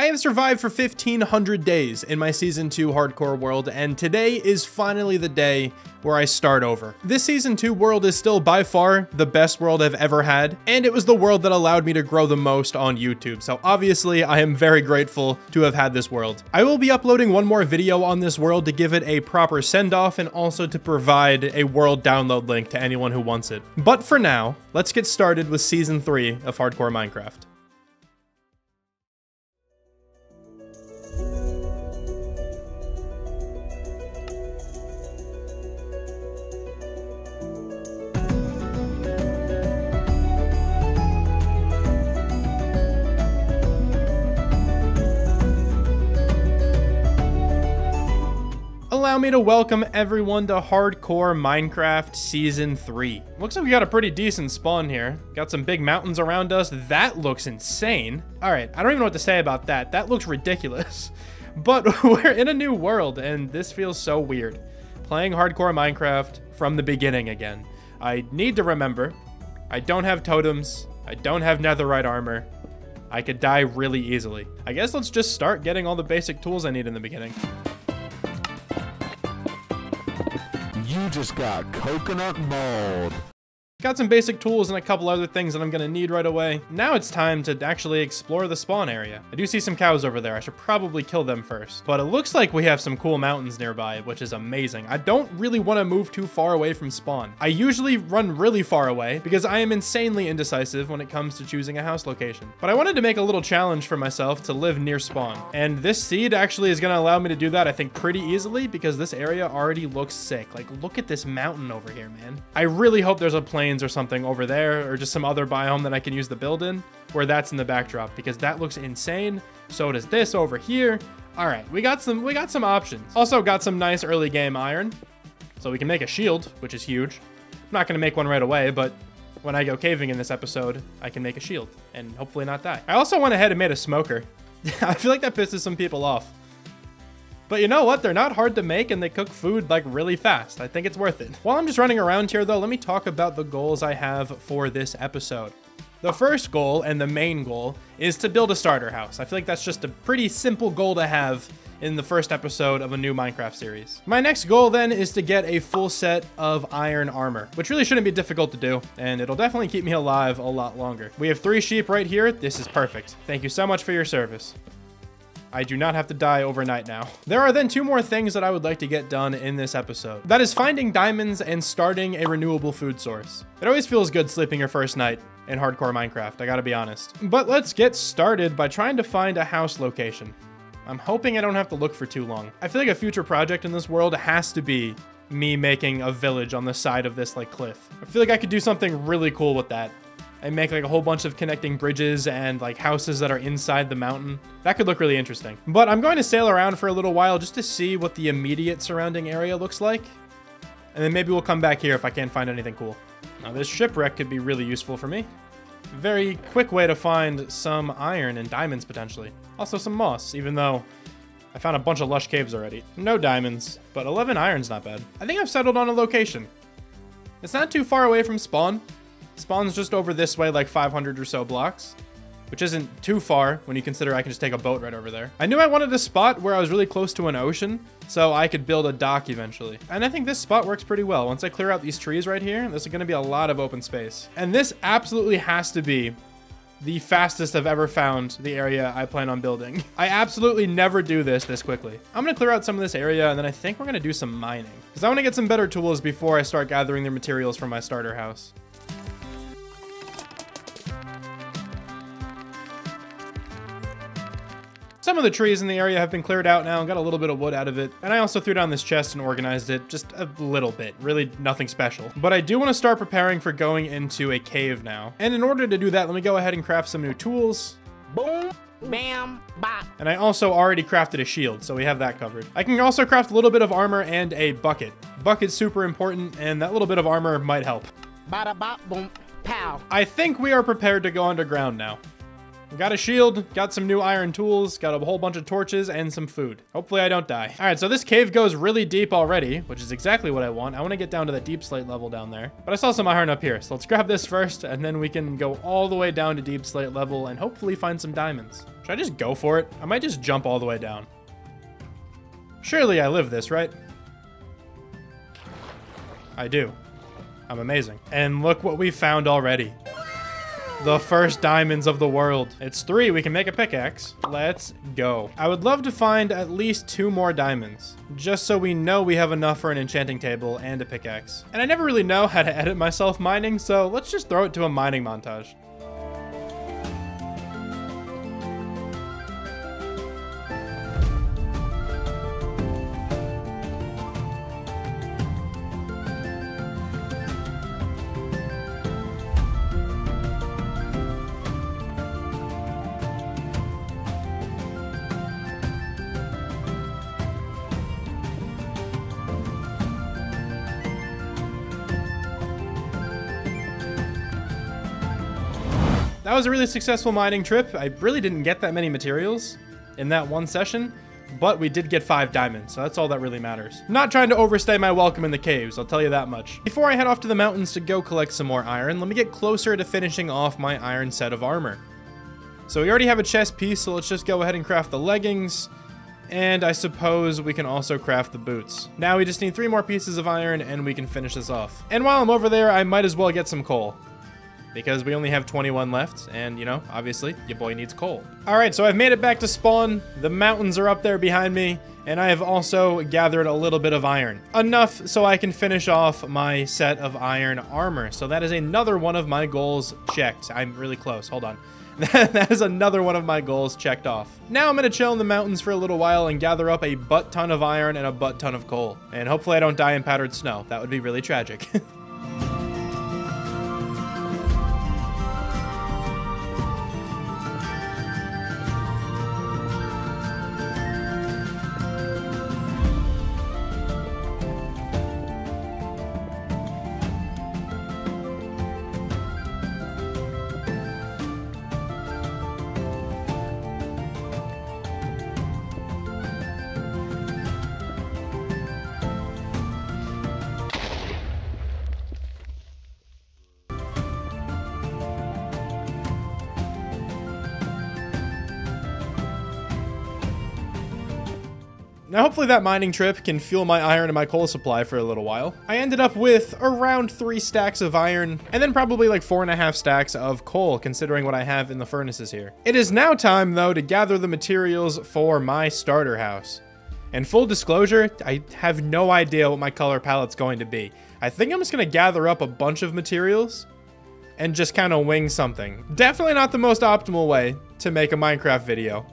I have survived for 1500 days in my season 2 hardcore world and today is finally the day where I start over. This season 2 world is still by far the best world I've ever had and it was the world that allowed me to grow the most on YouTube. So obviously I am very grateful to have had this world. I will be uploading one more video on this world to give it a proper send off and also to provide a world download link to anyone who wants it. But for now, let's get started with season 3 of Hardcore Minecraft. Allow me to welcome everyone to Hardcore Minecraft Season 3. Looks like we got a pretty decent spawn here. Got some big mountains around us. That looks insane. All right, I don't even know what to say about that. That looks ridiculous. But we're in a new world, and this feels so weird. Playing Hardcore Minecraft from the beginning again. I need to remember, I don't have totems. I don't have netherite armor. I could die really easily. I guess let's just start getting all the basic tools I need in the beginning. You just got coconut mold. Got some basic tools and a couple other things that I'm gonna need right away. Now it's time to actually explore the spawn area. I do see some cows over there. I should probably kill them first. But it looks like we have some cool mountains nearby, which is amazing. I don't really want to move too far away from spawn. I usually run really far away because I am insanely indecisive when it comes to choosing a house location. But I wanted to make a little challenge for myself to live near spawn. And this seed actually is gonna allow me to do that, I think, pretty easily because this area already looks sick. Like, look at this mountain over here, man. I really hope there's a plane plains or something over there or just some other biome that I can use the build in where that's in the backdrop because that looks insane. So does this over here. All right, we got some we got some options. Also got some nice early game iron. So we can make a shield, which is huge. I'm not going to make one right away, but when I go caving in this episode, I can make a shield and hopefully not die. I also went ahead and made a smoker. I feel like that pisses some people off. But you know what? They're not hard to make and they cook food like really fast. I think it's worth it. While I'm just running around here though, let me talk about the goals I have for this episode. The first goal and the main goal is to build a starter house. I feel like that's just a pretty simple goal to have in the first episode of a new Minecraft series. My next goal then is to get a full set of iron armor, which really shouldn't be difficult to do, and it'll definitely keep me alive a lot longer. We have three sheep right here. This is perfect. Thank you so much for your service. I do not have to die overnight now. There are then two more things that I would like to get done in this episode. That is finding diamonds and starting a renewable food source. It always feels good sleeping your first night in hardcore Minecraft, I gotta be honest. But let's get started by trying to find a house location. I'm hoping I don't have to look for too long. I feel like a future project in this world has to be me making a village on the side of this like cliff. I feel like I could do something really cool with that and make like a whole bunch of connecting bridges and like houses that are inside the mountain. That could look really interesting. But I'm going to sail around for a little while just to see what the immediate surrounding area looks like. And then maybe we'll come back here if I can't find anything cool. Now this shipwreck could be really useful for me. Very quick way to find some iron and diamonds potentially. Also some moss, even though I found a bunch of lush caves already. No diamonds, but 11 iron's not bad. I think I've settled on a location. It's not too far away from spawn, Spawns just over this way, like 500 or so blocks, which isn't too far when you consider I can just take a boat right over there. I knew I wanted a spot where I was really close to an ocean, so I could build a dock eventually. And I think this spot works pretty well. Once I clear out these trees right here, there's gonna be a lot of open space. And this absolutely has to be the fastest I've ever found the area I plan on building. I absolutely never do this this quickly. I'm gonna clear out some of this area and then I think we're gonna do some mining. Because I wanna get some better tools before I start gathering the materials for my starter house. Some of the trees in the area have been cleared out now, got a little bit of wood out of it, and I also threw down this chest and organized it just a little bit, really nothing special. But I do want to start preparing for going into a cave now. And in order to do that, let me go ahead and craft some new tools. Boom. Bam, bop. And I also already crafted a shield, so we have that covered. I can also craft a little bit of armor and a bucket. Bucket's super important, and that little bit of armor might help. Bada bop, boom, pow. I think we are prepared to go underground now. Got a shield, got some new iron tools, got a whole bunch of torches, and some food. Hopefully I don't die. All right, so this cave goes really deep already, which is exactly what I want. I want to get down to the deepslate level down there. But I saw some iron up here, so let's grab this first, and then we can go all the way down to deepslate level and hopefully find some diamonds. Should I just go for it? I might just jump all the way down. Surely I live this, right? I do. I'm amazing. And look what we found already. The first diamonds of the world. It's three, we can make a pickaxe. Let's go. I would love to find at least two more diamonds, just so we know we have enough for an enchanting table and a pickaxe. And I never really know how to edit myself mining, so let's just throw it to a mining montage. That was a really successful mining trip. I really didn't get that many materials in that one session, but we did get five diamonds, so that's all that really matters. not trying to overstay my welcome in the caves, I'll tell you that much. Before I head off to the mountains to go collect some more iron, let me get closer to finishing off my iron set of armor. So we already have a chest piece, so let's just go ahead and craft the leggings, and I suppose we can also craft the boots. Now we just need three more pieces of iron and we can finish this off. And while I'm over there, I might as well get some coal because we only have 21 left, and, you know, obviously, your boy needs coal. Alright, so I've made it back to spawn, the mountains are up there behind me, and I have also gathered a little bit of iron. Enough so I can finish off my set of iron armor. So that is another one of my goals checked. I'm really close, hold on. that is another one of my goals checked off. Now I'm gonna chill in the mountains for a little while and gather up a butt ton of iron and a butt ton of coal. And hopefully I don't die in powdered snow. That would be really tragic. Now hopefully that mining trip can fuel my iron and my coal supply for a little while. I ended up with around three stacks of iron and then probably like four and a half stacks of coal considering what I have in the furnaces here. It is now time though to gather the materials for my starter house. And full disclosure, I have no idea what my color palette's going to be. I think I'm just going to gather up a bunch of materials and just kind of wing something. Definitely not the most optimal way to make a Minecraft video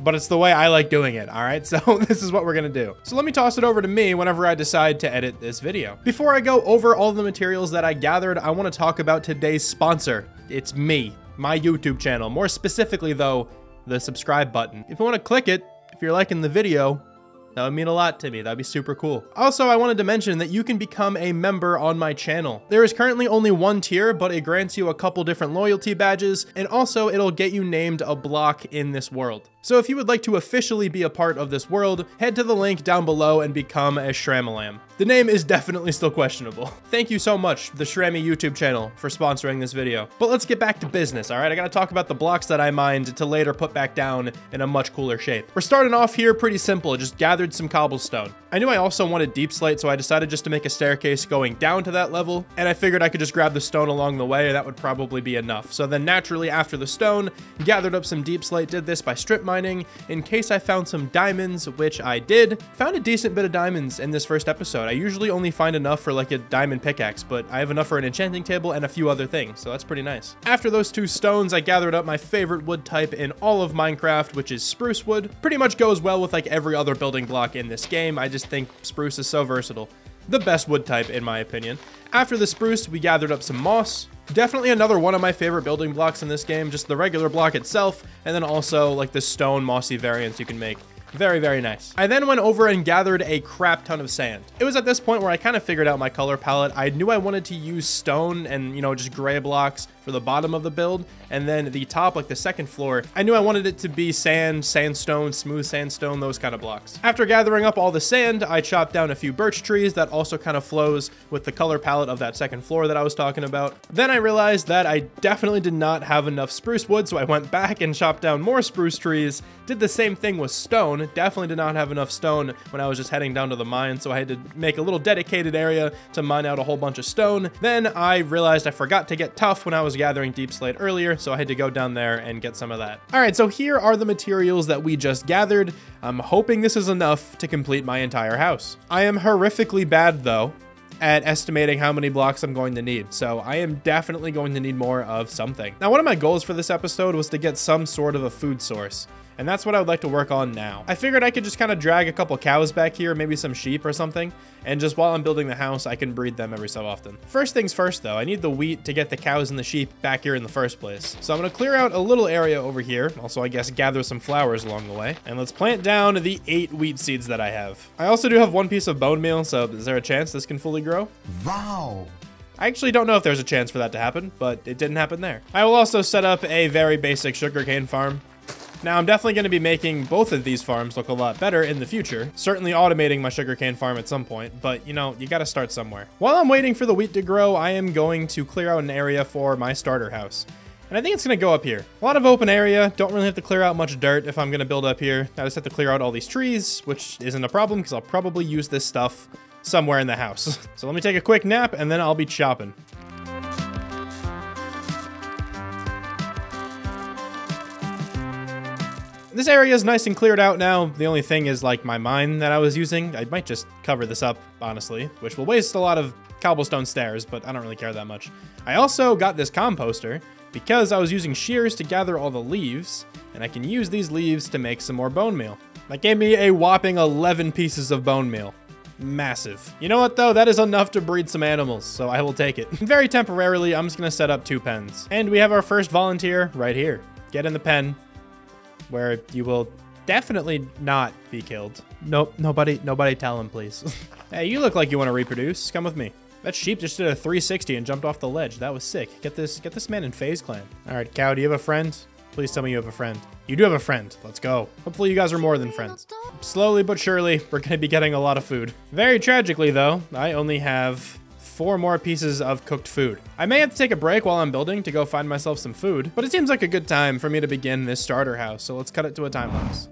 but it's the way I like doing it, all right? So this is what we're gonna do. So let me toss it over to me whenever I decide to edit this video. Before I go over all the materials that I gathered, I wanna talk about today's sponsor. It's me, my YouTube channel. More specifically though, the subscribe button. If you wanna click it, if you're liking the video, that would mean a lot to me. That'd be super cool. Also, I wanted to mention that you can become a member on my channel. There is currently only one tier, but it grants you a couple different loyalty badges, and also it'll get you named a block in this world. So if you would like to officially be a part of this world, head to the link down below and become a Shrammalam. The name is definitely still questionable. Thank you so much, the Shrammy YouTube channel, for sponsoring this video. But let's get back to business, alright? I gotta talk about the blocks that I mined to later put back down in a much cooler shape. We're starting off here pretty simple, I just gathered some cobblestone. I knew I also wanted deepslate, so I decided just to make a staircase going down to that level, and I figured I could just grab the stone along the way, that would probably be enough. So then naturally after the stone, gathered up some deepslate, did this by strip mining, in case I found some diamonds, which I did. Found a decent bit of diamonds in this first episode. I usually only find enough for like a diamond pickaxe, but I have enough for an enchanting table and a few other things, so that's pretty nice. After those two stones, I gathered up my favorite wood type in all of Minecraft, which is spruce wood. Pretty much goes well with like every other building block in this game. I just think spruce is so versatile. The best wood type, in my opinion. After the spruce, we gathered up some moss. Definitely another one of my favorite building blocks in this game, just the regular block itself, and then also like the stone mossy variants you can make. Very, very nice. I then went over and gathered a crap ton of sand. It was at this point where I kind of figured out my color palette. I knew I wanted to use stone and, you know, just gray blocks for the bottom of the build. And then the top, like the second floor, I knew I wanted it to be sand, sandstone, smooth sandstone, those kind of blocks. After gathering up all the sand, I chopped down a few birch trees that also kind of flows with the color palette of that second floor that I was talking about. Then I realized that I definitely did not have enough spruce wood, so I went back and chopped down more spruce trees, did the same thing with stone, definitely did not have enough stone when I was just heading down to the mine, so I had to make a little dedicated area to mine out a whole bunch of stone. Then I realized I forgot to get tuff when I was gathering deepslate earlier, so I had to go down there and get some of that. All right, so here are the materials that we just gathered. I'm hoping this is enough to complete my entire house. I am horrifically bad though at estimating how many blocks I'm going to need. So I am definitely going to need more of something. Now, one of my goals for this episode was to get some sort of a food source and that's what I would like to work on now. I figured I could just kind of drag a couple cows back here, maybe some sheep or something, and just while I'm building the house, I can breed them every so often. First things first though, I need the wheat to get the cows and the sheep back here in the first place. So I'm gonna clear out a little area over here, also I guess gather some flowers along the way, and let's plant down the eight wheat seeds that I have. I also do have one piece of bone meal, so is there a chance this can fully grow? Wow. I actually don't know if there's a chance for that to happen, but it didn't happen there. I will also set up a very basic sugarcane farm. Now, I'm definitely going to be making both of these farms look a lot better in the future. Certainly automating my sugarcane farm at some point, but you know, you got to start somewhere. While I'm waiting for the wheat to grow, I am going to clear out an area for my starter house. And I think it's going to go up here. A lot of open area. Don't really have to clear out much dirt if I'm going to build up here. I just have to clear out all these trees, which isn't a problem because I'll probably use this stuff somewhere in the house. so let me take a quick nap and then I'll be chopping. This area is nice and cleared out now. The only thing is like my mine that I was using. I might just cover this up, honestly, which will waste a lot of cobblestone stairs, but I don't really care that much. I also got this composter because I was using shears to gather all the leaves, and I can use these leaves to make some more bone meal. That gave me a whopping 11 pieces of bone meal. Massive. You know what though? That is enough to breed some animals, so I will take it. Very temporarily, I'm just gonna set up two pens. And we have our first volunteer right here. Get in the pen, where you will definitely not be killed. Nope, nobody, nobody tell him, please. hey, you look like you want to reproduce. Come with me. That sheep just did a 360 and jumped off the ledge. That was sick. Get this, get this man in phase Clan. All right, Cow, do you have a friend? Please tell me you have a friend. You do have a friend. Let's go. Hopefully you guys are more than friends. Slowly but surely, we're going to be getting a lot of food. Very tragically, though, I only have four more pieces of cooked food. I may have to take a break while I'm building to go find myself some food, but it seems like a good time for me to begin this starter house, so let's cut it to a time lapse.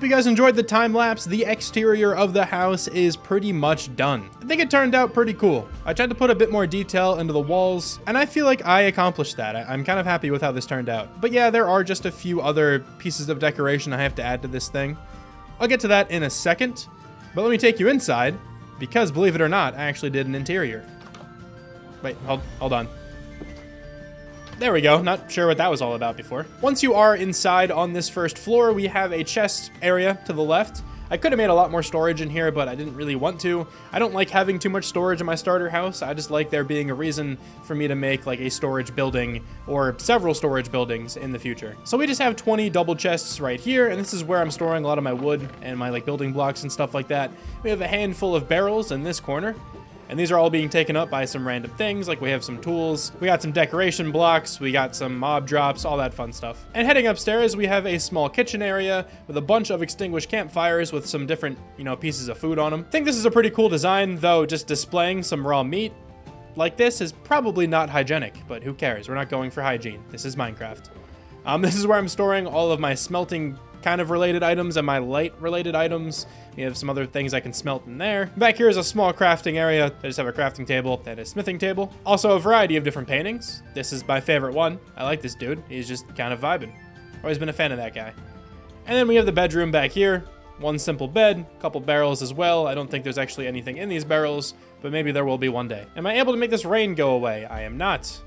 Hope you guys enjoyed the time lapse. The exterior of the house is pretty much done. I think it turned out pretty cool. I tried to put a bit more detail into the walls, and I feel like I accomplished that. I'm kind of happy with how this turned out. But yeah, there are just a few other pieces of decoration I have to add to this thing. I'll get to that in a second, but let me take you inside, because believe it or not, I actually did an interior. Wait, hold, hold on. There we go. Not sure what that was all about before. Once you are inside on this first floor, we have a chest area to the left. I could have made a lot more storage in here, but I didn't really want to. I don't like having too much storage in my starter house. I just like there being a reason for me to make like a storage building or several storage buildings in the future. So we just have 20 double chests right here, and this is where I'm storing a lot of my wood and my like building blocks and stuff like that. We have a handful of barrels in this corner. And these are all being taken up by some random things, like we have some tools, we got some decoration blocks, we got some mob drops, all that fun stuff. And heading upstairs, we have a small kitchen area with a bunch of extinguished campfires with some different, you know, pieces of food on them. I think this is a pretty cool design, though just displaying some raw meat like this is probably not hygienic, but who cares? We're not going for hygiene. This is Minecraft. Um, this is where I'm storing all of my smelting kind of related items and my light related items. We have some other things I can smelt in there. Back here is a small crafting area. I just have a crafting table and a smithing table. Also a variety of different paintings. This is my favorite one. I like this dude. He's just kind of vibing. Always been a fan of that guy. And then we have the bedroom back here. One simple bed, a couple barrels as well. I don't think there's actually anything in these barrels, but maybe there will be one day. Am I able to make this rain go away? I am not.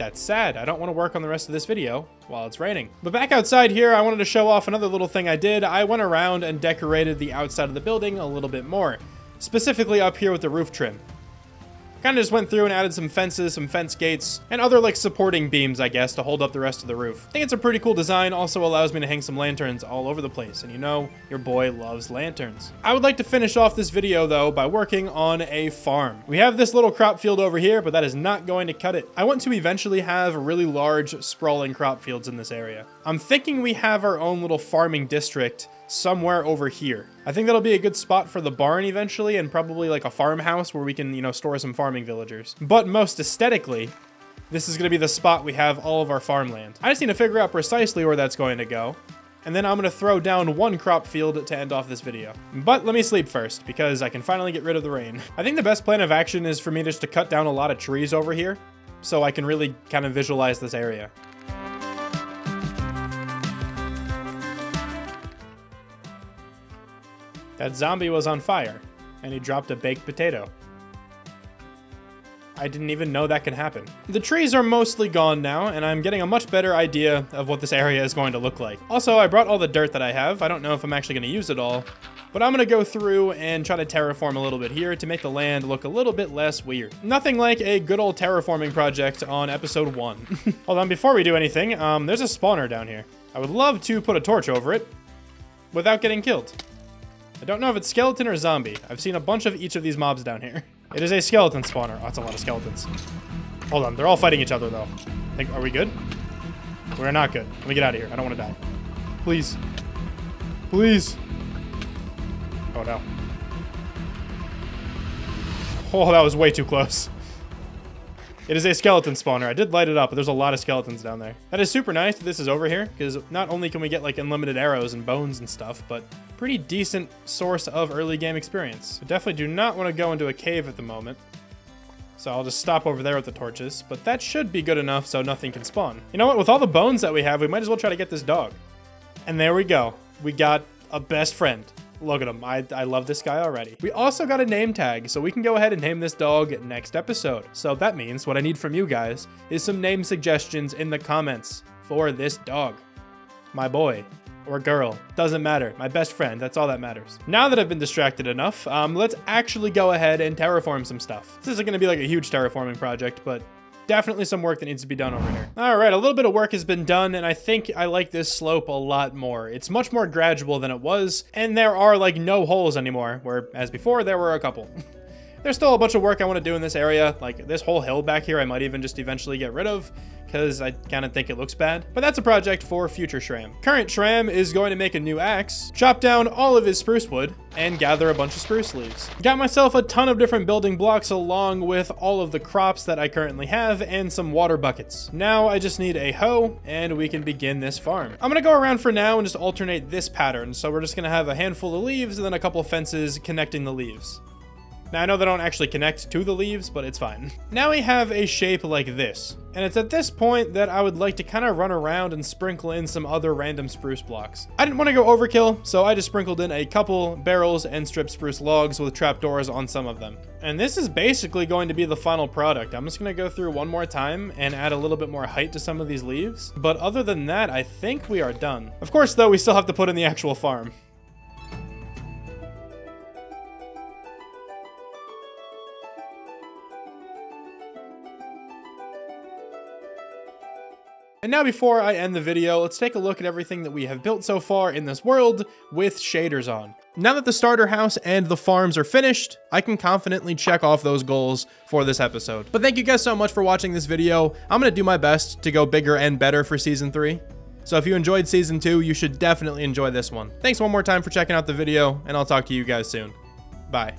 That's sad. I don't want to work on the rest of this video while it's raining. But back outside here, I wanted to show off another little thing I did. I went around and decorated the outside of the building a little bit more, specifically up here with the roof trim. Kind of just went through and added some fences, some fence gates, and other like supporting beams, I guess, to hold up the rest of the roof. I think it's a pretty cool design, also allows me to hang some lanterns all over the place, and you know, your boy loves lanterns. I would like to finish off this video though by working on a farm. We have this little crop field over here, but that is not going to cut it. I want to eventually have really large, sprawling crop fields in this area. I'm thinking we have our own little farming district somewhere over here. I think that'll be a good spot for the barn eventually and probably like a farmhouse where we can, you know, store some farming villagers. But most aesthetically, this is going to be the spot we have all of our farmland. I just need to figure out precisely where that's going to go. And then I'm going to throw down one crop field to end off this video. But let me sleep first, because I can finally get rid of the rain. I think the best plan of action is for me just to cut down a lot of trees over here, so I can really kind of visualize this area. That zombie was on fire, and he dropped a baked potato. I didn't even know that could happen. The trees are mostly gone now, and I'm getting a much better idea of what this area is going to look like. Also, I brought all the dirt that I have. I don't know if I'm actually going to use it all, but I'm going to go through and try to terraform a little bit here to make the land look a little bit less weird. Nothing like a good old terraforming project on episode 1. Hold on, before we do anything, um, there's a spawner down here. I would love to put a torch over it without getting killed. I don't know if it's skeleton or zombie. I've seen a bunch of each of these mobs down here. It is a skeleton spawner. Oh, that's a lot of skeletons. Hold on, they're all fighting each other though. Think, are we good? We're not good. Let me get out of here. I don't want to die. Please. Please. Oh no. Oh, that was way too close. It is a skeleton spawner. I did light it up, but there's a lot of skeletons down there. That is super nice that this is over here, because not only can we get like unlimited arrows and bones and stuff, but pretty decent source of early game experience. I definitely do not want to go into a cave at the moment. So I'll just stop over there with the torches, but that should be good enough so nothing can spawn. You know what, with all the bones that we have, we might as well try to get this dog. And there we go. We got a best friend. Look at him. I, I love this guy already. We also got a name tag, so we can go ahead and name this dog next episode. So that means what I need from you guys is some name suggestions in the comments for this dog. My boy or girl, doesn't matter. My best friend, that's all that matters. Now that I've been distracted enough, um, let's actually go ahead and terraform some stuff. This isn't gonna be like a huge terraforming project, but definitely some work that needs to be done over here. All right, a little bit of work has been done, and I think I like this slope a lot more. It's much more gradual than it was, and there are like no holes anymore, where as before, there were a couple. There's still a bunch of work I want to do in this area. Like this whole hill back here, I might even just eventually get rid of because I kind of think it looks bad. But that's a project for future Shram. Current Shram is going to make a new axe, chop down all of his spruce wood, and gather a bunch of spruce leaves. Got myself a ton of different building blocks along with all of the crops that I currently have and some water buckets. Now I just need a hoe and we can begin this farm. I'm gonna go around for now and just alternate this pattern. So we're just gonna have a handful of leaves and then a couple fences connecting the leaves. Now, I know they don't actually connect to the leaves, but it's fine. Now we have a shape like this. And it's at this point that I would like to kind of run around and sprinkle in some other random spruce blocks. I didn't want to go overkill, so I just sprinkled in a couple barrels and stripped spruce logs with trapdoors on some of them. And this is basically going to be the final product. I'm just going to go through one more time and add a little bit more height to some of these leaves. But other than that, I think we are done. Of course, though, we still have to put in the actual farm. And now before I end the video, let's take a look at everything that we have built so far in this world with shaders on. Now that the starter house and the farms are finished, I can confidently check off those goals for this episode. But thank you guys so much for watching this video. I'm gonna do my best to go bigger and better for season three. So if you enjoyed season two, you should definitely enjoy this one. Thanks one more time for checking out the video, and I'll talk to you guys soon. Bye.